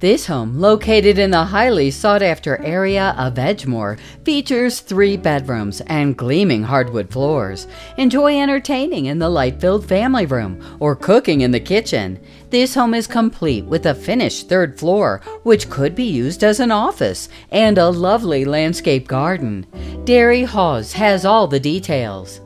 This home, located in the highly sought after area of Edgemoor, features three bedrooms and gleaming hardwood floors. Enjoy entertaining in the light filled family room or cooking in the kitchen. This home is complete with a finished third floor, which could be used as an office, and a lovely landscape garden. Derry Haws has all the details.